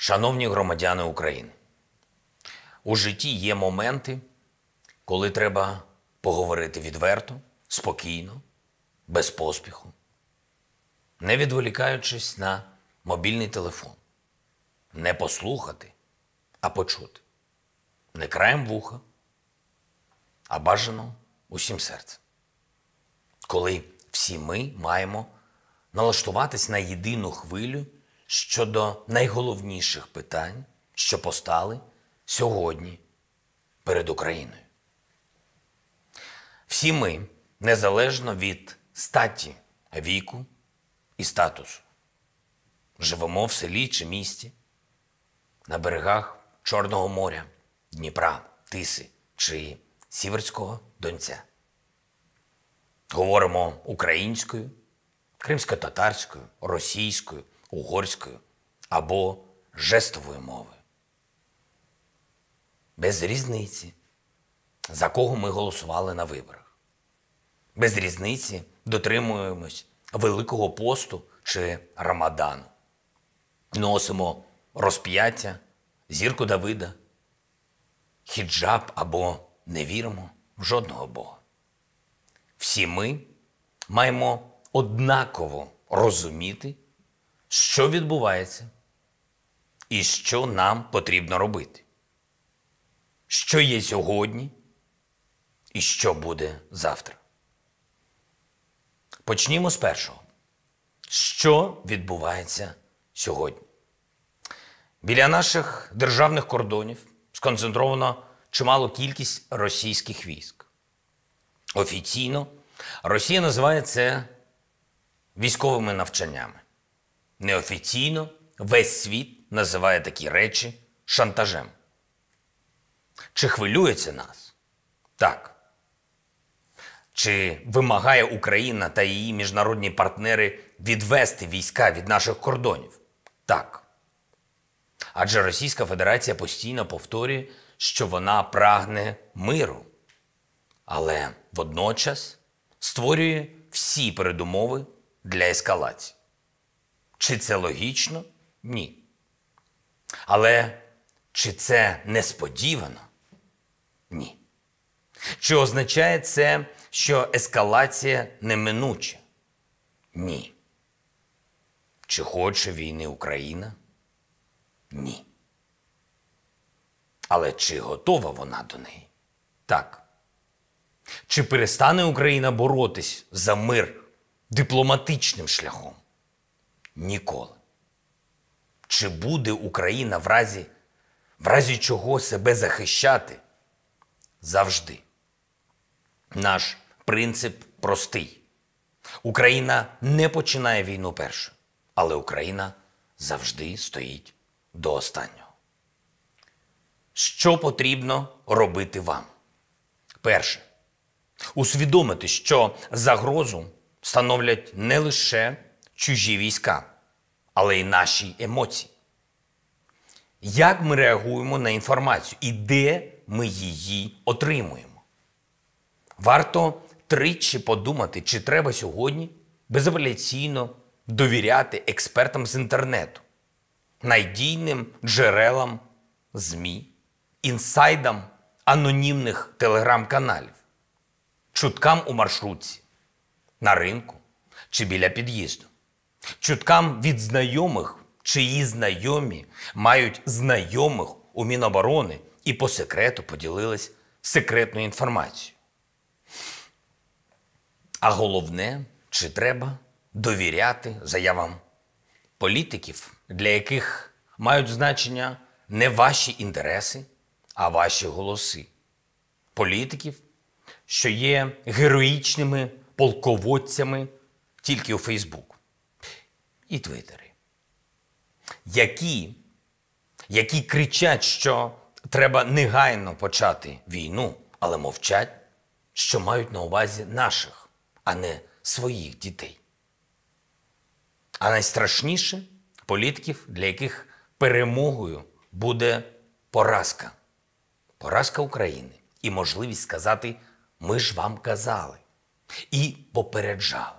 Шановні громадяни України, у житті є моменти, коли треба поговорити відверто, спокійно, без поспіху, не відволікаючись на мобільний телефон, не послухати, а почути, не краєм вуха, а бажано усім серцем. Коли всі ми маємо налаштуватись на єдину хвилю щодо найголовніших питань, що постали сьогодні перед Україною. Всі ми, незалежно від статі, віку і статусу, живемо в селі чи місті, на берегах Чорного моря, Дніпра, Тиси чи Сіверського Донця. Говоримо українською, кримсько-татарською, російською, угорською або жестовою мовою. Без різниці, за кого ми голосували на виборах. Без різниці дотримуємось Великого посту чи Рамадану. Носимо розп'яття, зірку Давида, хіджаб або не віримо в жодного Бога. Всі ми маємо однаково розуміти, що відбувається і що нам потрібно робити, що є сьогодні і що буде завтра. Почнімо з першого. Що відбувається сьогодні? Біля наших державних кордонів сконцентровано чималу кількість російських військ. Офіційно Росія називає це військовими навчаннями. Неофіційно весь світ називає такі речі шантажем. Чи хвилюється нас? Так. Чи вимагає Україна та її міжнародні партнери відвести війська від наших кордонів? Так. Адже Російська Федерація постійно повторює, що вона прагне миру, але водночас створює всі передумови для ескалації. Чи це логічно? Ні. Але чи це несподівано? Ні. Чи означає це, що ескалація неминуча? Ні. Чи хоче війни Україна? Ні. Але чи готова вона до неї? Так. Чи перестане Україна боротись за мир дипломатичним шляхом? Ніколи. Чи буде Україна в разі, в разі чого себе захищати? Завжди. Наш принцип простий. Україна не починає війну першою, але Україна завжди стоїть до останнього. Що потрібно робити вам? Перше. Усвідомити, що загрозу становлять не лише чужі війська, але й наші емоції. Як ми реагуємо на інформацію і де ми її отримуємо? Варто тричі подумати, чи треба сьогодні безапеляційно довіряти експертам з інтернету, надійним джерелам ЗМІ, інсайдам анонімних телеграм-каналів, чуткам у маршрутці, на ринку чи біля під'їзду, чуткам від знайомих, чиї знайомі мають знайомих у Міноборони і по секрету поділились секретною інформацією. А головне, чи треба довіряти заявам політиків, для яких мають значення не ваші інтереси, а ваші голоси. Політиків, що є героїчними полководцями тільки у Фейсбук і Твіттері, які, які кричать, що треба негайно почати війну, але мовчать, що мають на увазі наших, а не своїх дітей. А найстрашніше політиків, для яких перемогою буде поразка. Поразка України і можливість сказати ми ж вам казали і попереджали.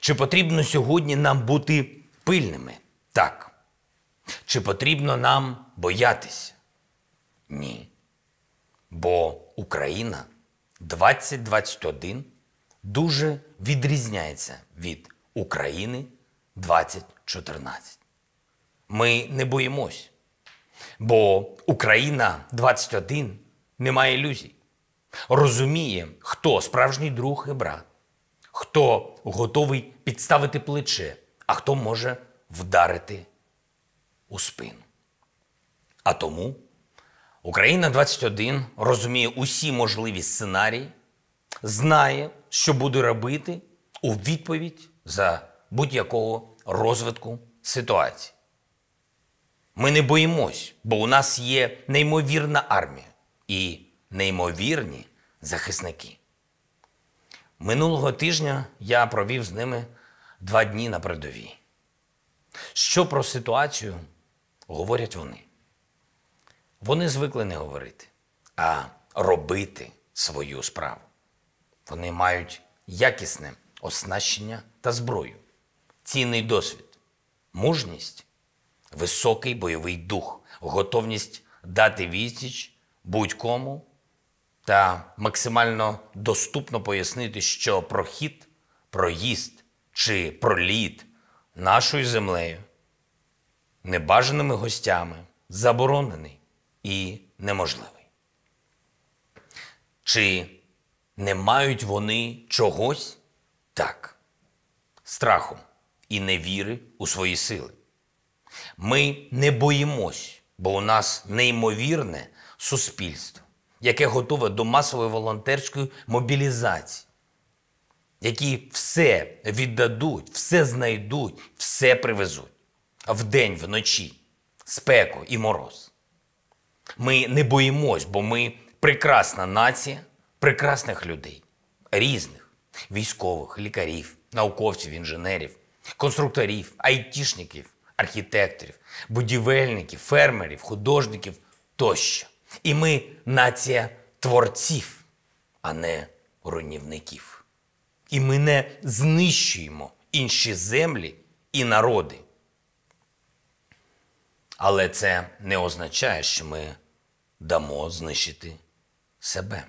Чи потрібно сьогодні нам бути пильними? Так. Чи потрібно нам боятися? Ні. Бо Україна 2021 дуже відрізняється від України 2014. Ми не боїмось, бо Україна 21 не має ілюзій. Розуміє, хто справжній друг і брат, хто готовий підставити плече, а хто може вдарити у спину. А тому Україна 21 розуміє усі можливі сценарії, знає, що буде робити у відповідь за будь-якого розвитку ситуації. Ми не боїмось, бо у нас є неймовірна армія і неймовірні захисники. Минулого тижня я провів з ними два дні на передовій. Що про ситуацію говорять вони? Вони звикли не говорити, а робити свою справу. Вони мають якісне оснащення та зброю, цінний досвід, мужність, високий бойовий дух, готовність дати відсіч будь-кому та максимально доступно пояснити, що прохід, проїзд чи проліт нашою землею небажаними гостями заборонений і неможливий. Чи не мають вони чогось так, страху і невіри у свої сили? Ми не боїмось, бо у нас неймовірне суспільство, яке готове до масової волонтерської мобілізації, які все віддадуть, все знайдуть, все привезуть вдень, вночі, спеку і мороз. Ми не боїмось, бо ми прекрасна нація прекрасних людей, різних військових, лікарів, науковців, інженерів, конструкторів, айтішників, архітекторів, будівельників, фермерів, художників тощо. І ми нація творців, а не руйнівників. І ми не знищуємо інші землі і народи. Але це не означає, що ми дамо знищити себе.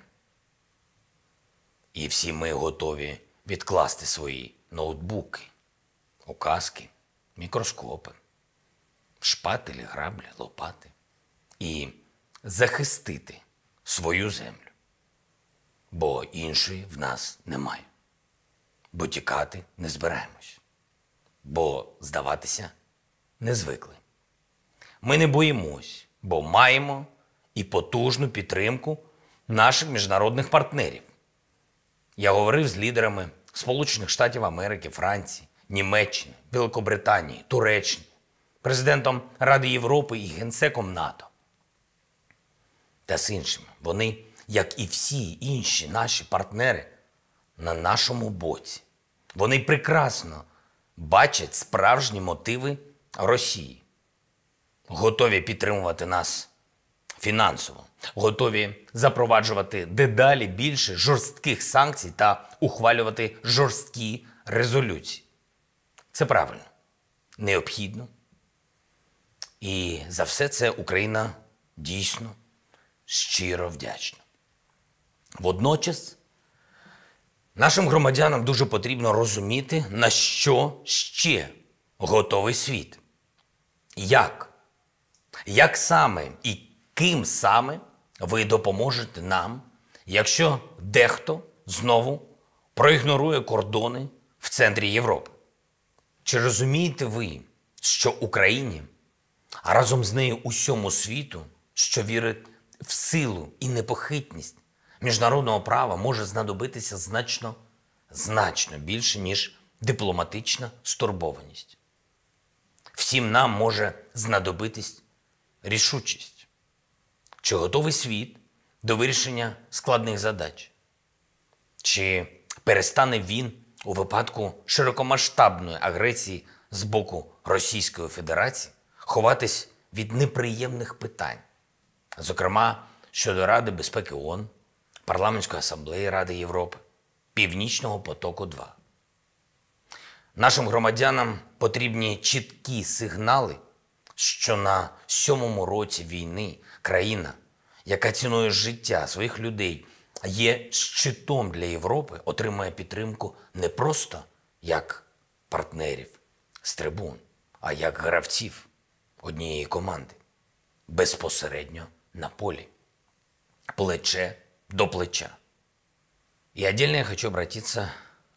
І всі ми готові відкласти свої ноутбуки, указки, мікроскопи, шпателі, граблі, лопати і захистити свою землю. Бо іншої в нас немає. Бо тікати не збираємось, бо здаватися не звикли. Ми не боїмось, бо маємо і потужну підтримку наших міжнародних партнерів. Я говорив з лідерами Сполучених Штатів Америки, Франції, Німеччини, Великобританії, Туреччини, президентом Ради Європи і генсеком НАТО. Та з іншими. Вони, як і всі інші наші партнери, на нашому боці. Вони прекрасно бачать справжні мотиви Росії, готові підтримувати нас фінансово, готові запроваджувати дедалі більше жорстких санкцій та ухвалювати жорсткі резолюції. Це правильно, необхідно. І за все це Україна дійсно щиро вдячна. Водночас нашим громадянам дуже потрібно розуміти, на що ще готовий світ. Як? Як саме і ким саме ви допоможете нам, якщо дехто знову проігнорує кордони в центрі Європи? Чи розумієте ви, що Україні, а разом з нею усьому світу, що вірить в силу і непохитність міжнародного права, може знадобитися значно, значно більше, ніж дипломатична стурбованість? Всім нам може знадобитись рішучість. Чи готовий світ до вирішення складних задач? Чи перестане він у випадку широкомасштабної агресії з боку Російської Федерації ховатись від неприємних питань, зокрема щодо Ради безпеки ООН, Парламентської асамблеї Ради Європи, Північного потоку 2 Нашим громадянам потрібні чіткі сигнали що на сьомому році війни країна, яка цінує життя своїх людей, є щитом для Європи, отримує підтримку не просто як партнерів з трибун, а як гравців однієї команди. Безпосередньо на полі, плече до плеча. И отдельно я хочу обратиться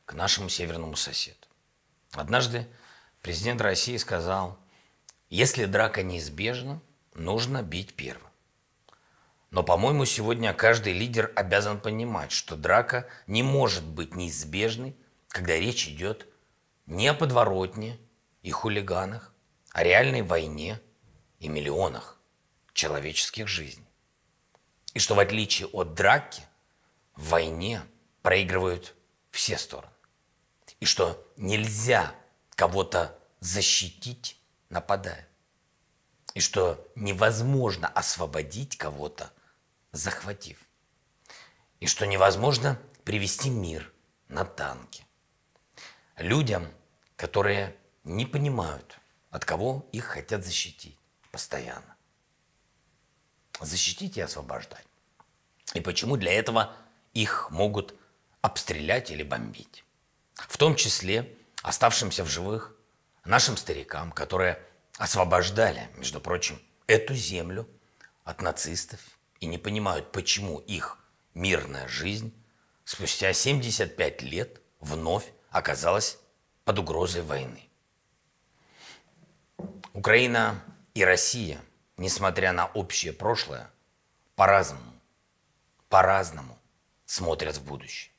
к нашему северному соседу. Однажды президент России сказал, если драка неизбежна, нужно бить первым. Но, по-моему, сегодня каждый лидер обязан понимать, что драка не может быть неизбежной, когда речь идет не о подворотне и хулиганах, о реальной войне и миллионах человеческих жизней. И что в отличие от драки, в войне проигрывают все стороны. И что нельзя кого-то защитить, нападая. И что невозможно освободить кого-то, захватив. И что невозможно привести мир на танке. Людям, которые не понимают, от кого их хотят защитить постоянно. Защитить и освобождать. И почему для этого их могут обстрелять или бомбить. В том числе оставшимся в живых нашим старикам, которые освобождали, между прочим, эту землю от нацистов и не понимают, почему их мирная жизнь спустя 75 лет вновь оказалась под угрозой войны. Украина и Россия, несмотря на общее прошлое, по-разному, по-разному смотрят в будущее.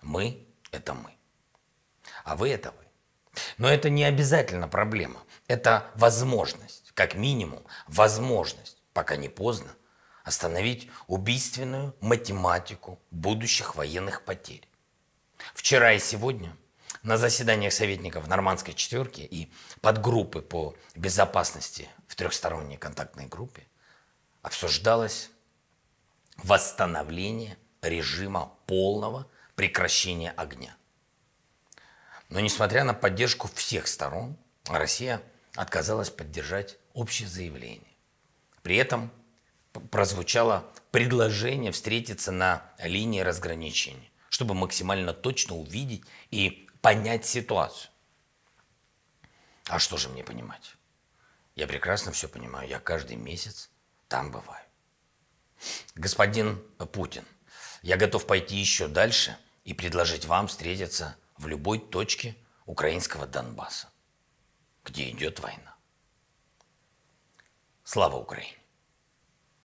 Мы – это мы. А вы – это вы. Но это не обязательно проблема. Это возможность, как минимум, возможность, пока не поздно, остановить убийственную математику будущих военных потерь. Вчера и сегодня на заседаниях советников Нормандской четверки и подгруппы по безопасности трехсторонней контактной группе обсуждалось восстановление режима полного прекращения огня. Но несмотря на поддержку всех сторон, Россия отказалась поддержать общее заявление. При этом прозвучало предложение встретиться на линии разграничения, чтобы максимально точно увидеть и понять ситуацию. А что же мне понимать? Я прекрасно все понимаю. Я каждый месяц там бываю. Господин Путин, я готов пойти еще дальше и предложить вам встретиться в любой точке украинского Донбасса, где идет война. Слава Украине!